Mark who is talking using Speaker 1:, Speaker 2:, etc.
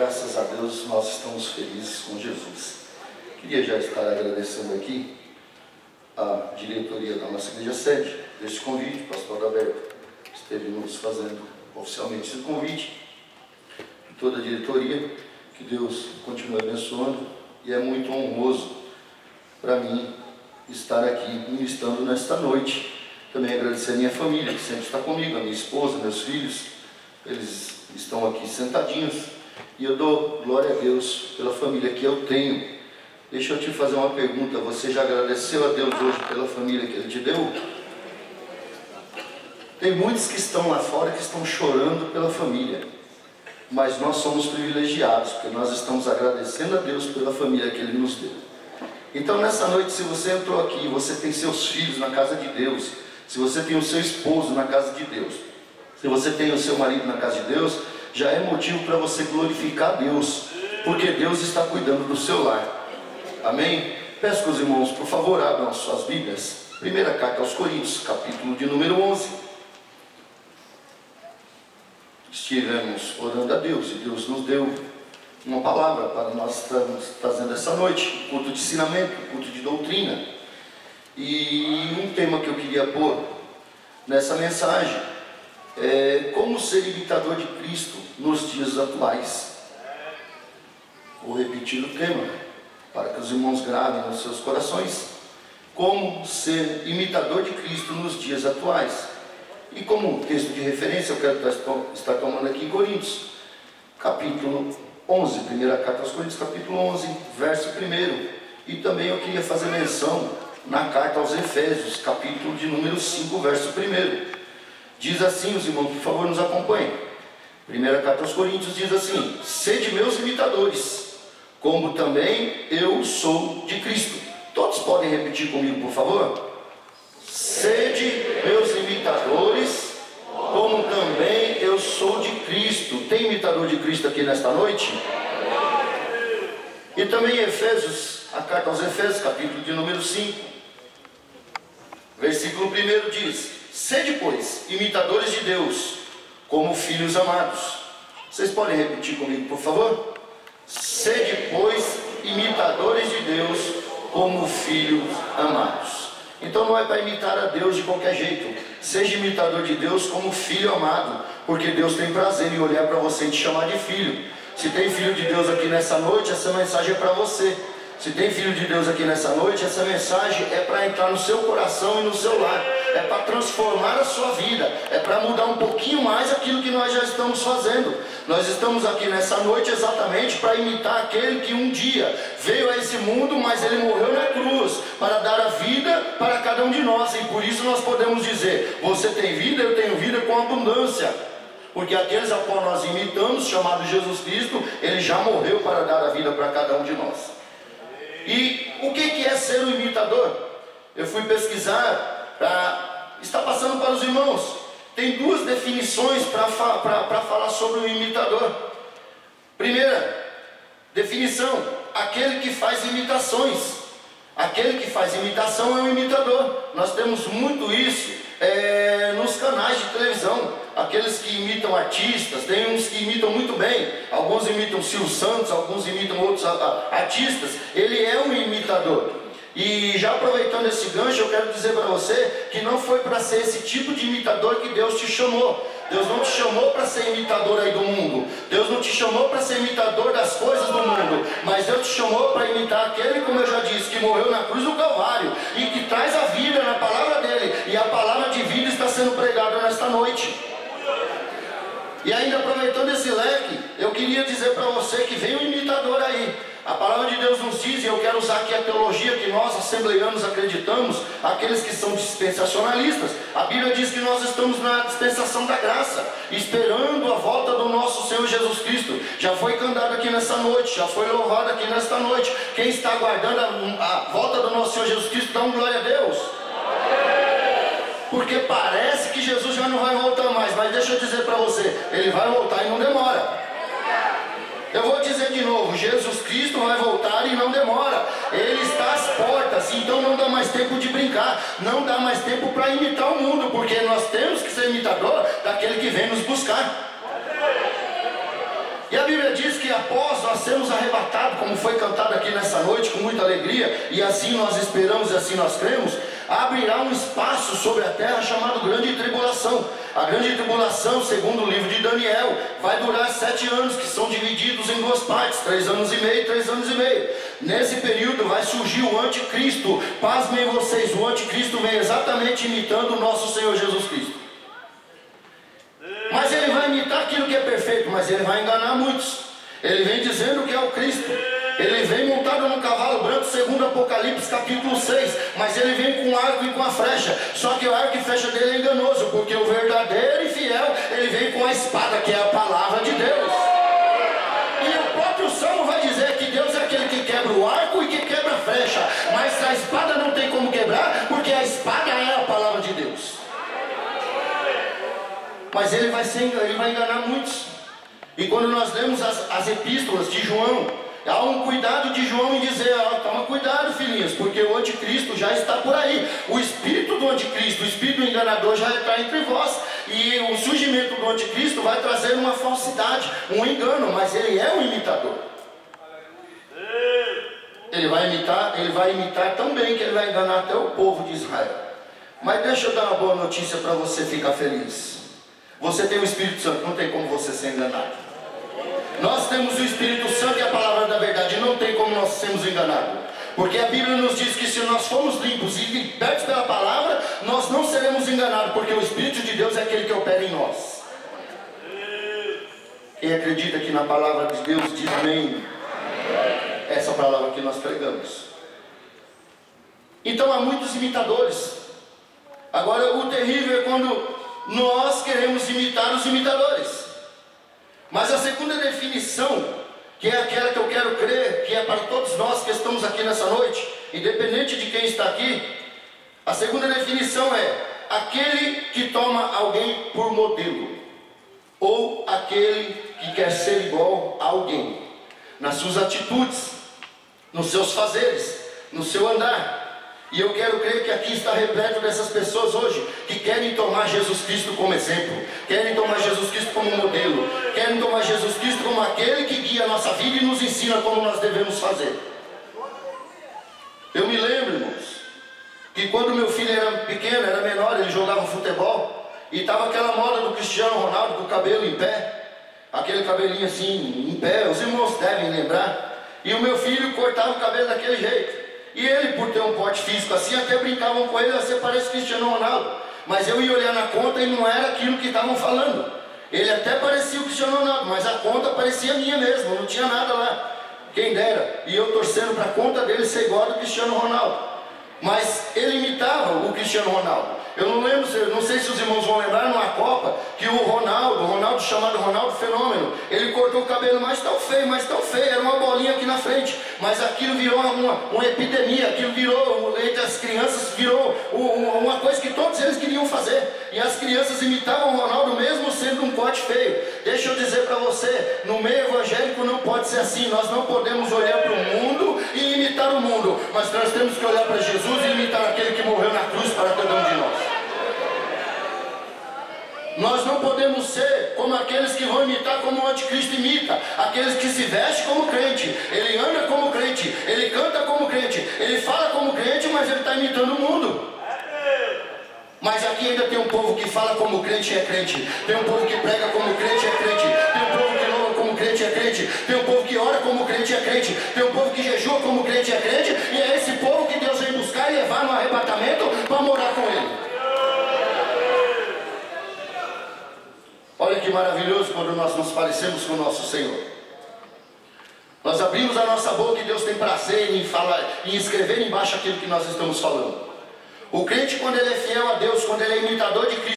Speaker 1: graças a Deus nós estamos felizes com Jesus. Queria já estar agradecendo aqui a diretoria da nossa igreja sede, deste convite, pastor Adalberto esteve nos fazendo oficialmente esse convite, e toda a diretoria, que Deus continue abençoando, e é muito honroso para mim estar aqui ministrando nesta noite. Também agradecer a minha família, que sempre está comigo, a minha esposa, meus filhos, eles estão aqui sentadinhos, e eu dou glória a Deus pela família que eu tenho. Deixa eu te fazer uma pergunta, você já agradeceu a Deus hoje pela família que Ele te deu? Tem muitos que estão lá fora que estão chorando pela família, mas nós somos privilegiados, porque nós estamos agradecendo a Deus pela família que Ele nos deu. Então, nessa noite, se você entrou aqui, você tem seus filhos na casa de Deus, se você tem o seu esposo na casa de Deus, se você tem o seu marido na casa de Deus, já é motivo para você glorificar Deus, porque Deus está cuidando do seu lar. Amém? Peço que os irmãos, por favor, abram as suas Bíblias. Primeira carta aos Coríntios, capítulo de número 11 estivemos orando a Deus e Deus nos deu uma palavra para nós estarmos fazendo essa noite, culto de ensinamento, culto de doutrina. E um tema que eu queria pôr nessa mensagem é como ser imitador de Cristo nos dias atuais. Vou repetir o tema para que os irmãos gravem nos seus corações. Como ser imitador de Cristo nos dias atuais. E como texto de referência, eu quero estar tomando aqui em Coríntios, capítulo 11, primeira carta aos Coríntios, capítulo 11, verso 1. E também eu queria fazer menção na carta aos Efésios, capítulo de número 5, verso 1. Diz assim, os irmãos, por favor, nos acompanhem. Primeira carta aos Coríntios diz assim: Sede meus imitadores, como também eu sou de Cristo. Todos podem repetir comigo, por favor? Sede meus imitadores, como também eu sou de Cristo. Tem imitador de Cristo aqui nesta noite? E também Efésios, a carta aos Efésios, capítulo de número 5, versículo 1 diz: Sede, pois, imitadores de Deus, como filhos amados. Vocês podem repetir comigo, por favor? Sede, pois, imitadores de Deus, como filhos amados. Então não é para imitar a Deus de qualquer jeito. Seja imitador de Deus como filho amado, porque Deus tem prazer em olhar para você e te chamar de filho. Se tem filho de Deus aqui nessa noite, essa mensagem é para você. Se tem filho de Deus aqui nessa noite, essa mensagem é para entrar no seu coração e no seu lar, é para transformar a sua vida, é para mudar um pouquinho mais aquilo que nós já estamos fazendo. Nós estamos aqui nessa noite exatamente para imitar aquele que um dia veio a esse mundo, mas ele morreu na cruz para dar a vida para cada um de nós, e por isso nós podemos dizer: você tem vida, eu tenho vida com abundância. Porque aqueles a qual nós imitamos, chamado Jesus Cristo, ele já morreu para dar a vida para cada um de nós. E o que é ser um imitador? Eu fui pesquisar, pra, está passando para os irmãos. Tem duas definições para falar sobre o imitador. Primeira definição: aquele que faz imitações. Aquele que faz imitação é um imitador. Nós temos muito isso é, nos canais de televisão. Aqueles que imitam artistas, tem uns que imitam muito bem. Alguns imitam Silvio Santos, alguns imitam outros artistas. Ele é um imitador. E já aproveitando esse gancho, eu quero dizer para você que não foi para ser esse tipo de imitador que Deus te chamou. Deus não te chamou para ser imitador aí do mundo. Deus não te chamou para ser imitador das coisas do mundo. Mas Deus te chamou para imitar aquele, como eu já disse, que morreu na cruz do Calvário e que traz a vida na palavra dele. E a palavra de vida está sendo pregada nesta noite. E ainda aproveitando esse leque, eu queria dizer para você que vem um imitador aí. A palavra de Deus nos diz, e eu quero usar aqui a teologia que nós, assembleianos, acreditamos, aqueles que são dispensacionalistas. A Bíblia diz que nós estamos na dispensação da graça, esperando a volta do nosso Senhor Jesus Cristo. Já foi cantado aqui nessa noite, já foi louvado aqui nesta noite. Quem está aguardando a, a volta do nosso Senhor Jesus Cristo, dá um glória a Deus. Porque parece que Jesus já não vai voltar mais, mas deixa eu dizer para você, ele vai voltar e não demora. Eu vou dizer de novo: Jesus Cristo vai voltar e não demora. Ele está às portas, então não dá mais tempo de brincar, não dá mais tempo para imitar o mundo, porque nós temos que ser imitador daquele que vem nos buscar. E a Bíblia diz que após nós sermos arrebatados, como foi cantado aqui nessa noite, com muita alegria, e assim nós esperamos e assim nós cremos, abrirá um espaço sobre a terra chamado Grande Tribulação. A Grande Tribulação, segundo o livro de Daniel, vai durar sete anos, que são divididos em duas partes, três anos e meio, três anos e meio. Nesse período vai surgir o anticristo. Pasmem vocês, o anticristo vem exatamente imitando o nosso Senhor Jesus Cristo. Mas ele vai imitar aquilo que é perfeito, mas ele vai enganar muitos. Ele vem dizendo que é o Cristo. Ele vem montado num cavalo branco, segundo Apocalipse capítulo 6. Mas ele vem com arco e com a flecha. Só que o arco e flecha dele é enganoso, porque o verdadeiro e fiel, ele vem com a espada, que é a palavra de Deus. E o próprio Salmo vai dizer que Deus é aquele que quebra o arco e que quebra a flecha. Mas a espada não tem como quebrar, porque a espada é a palavra de Deus. Mas ele vai, ser, ele vai enganar muitos. E quando nós lemos as, as epístolas de João, há um cuidado de João em dizer, ah, toma cuidado filhinhos, porque o anticristo já está por aí. O espírito do anticristo, o espírito enganador já está entre vós. E o surgimento do anticristo vai trazer uma falsidade, um engano, mas ele é um imitador. Ele vai imitar, ele vai imitar tão bem que ele vai enganar até o povo de Israel. Mas deixa eu dar uma boa notícia para você ficar feliz. Você tem o Espírito Santo, não tem como você ser enganado. Nós temos o Espírito Santo e a palavra da verdade, não tem como nós sermos enganados. Porque a Bíblia nos diz que se nós formos limpos e libertos pela palavra, nós não seremos enganados, porque o Espírito de Deus é aquele que opera em nós. Quem acredita que na palavra de Deus diz amém. Essa palavra que nós pregamos. Então há muitos imitadores. Agora o terrível é quando nós queremos imitar os imitadores. Mas a segunda definição, que é aquela que eu quero crer, que é para todos nós que estamos aqui nessa noite, independente de quem está aqui, a segunda definição é aquele que toma alguém por modelo, ou aquele que quer ser igual a alguém, nas suas atitudes, nos seus fazeres, no seu andar. E eu quero crer que aqui está repleto dessas pessoas hoje que querem tomar Jesus Cristo como exemplo, querem tomar Jesus Cristo como modelo, querem tomar Jesus Cristo como aquele que guia a nossa vida e nos ensina como nós devemos fazer. Eu me lembro, irmãos, que quando meu filho era pequeno, era menor, ele jogava futebol e estava aquela moda do Cristiano Ronaldo com o cabelo em pé, aquele cabelinho assim em pé, os irmãos devem lembrar. E o meu filho cortava o cabelo daquele jeito. E ele, por ter um porte físico assim, até brincavam com ele, você parece Cristiano Ronaldo. Mas eu ia olhar na conta e não era aquilo que estavam falando. Ele até parecia o Cristiano Ronaldo, mas a conta parecia minha mesmo, não tinha nada lá. Quem dera. E eu torcendo para a conta dele ser igual ao Cristiano Ronaldo. Mas ele imitava o Cristiano Ronaldo. Eu não lembro, não sei se os irmãos vão lembrar numa Copa que o Ronaldo, Ronaldo chamado Ronaldo Fenômeno, ele cortou o cabelo mais tão feio, mais tão feio, era uma bolinha aqui na frente, mas aquilo virou uma, uma epidemia, aquilo virou, entre as crianças, virou uma coisa que todos eles queriam fazer. E as crianças imitavam o Ronaldo mesmo sendo um corte feio. Deixa eu dizer para você, no meio evangélico não pode ser assim, nós não podemos olhar para o mundo e imitar o mundo, mas nós temos que olhar para Jesus e imitar aquele que morreu na cruz para cada um de nós. Nós não podemos ser como aqueles que vão imitar como o anticristo imita, aqueles que se vestem como crente, ele anda como crente, ele canta como crente, ele fala como crente, mas ele está imitando o mundo. Mas aqui ainda tem um povo que fala como crente e é crente, tem um povo que prega como crente e é crente, tem um povo que louva como crente e é crente, tem um povo que ora como crente e é crente, tem um povo que jejua como crente e é crente, e é esse povo que Deus vem buscar e levar no arrebatamento para morar com ele. Maravilhoso quando nós nos parecemos com o nosso Senhor. Nós abrimos a nossa boca e Deus tem prazer em falar, em escrever embaixo aquilo que nós estamos falando. O crente, quando ele é fiel a Deus, quando ele é imitador de Cristo,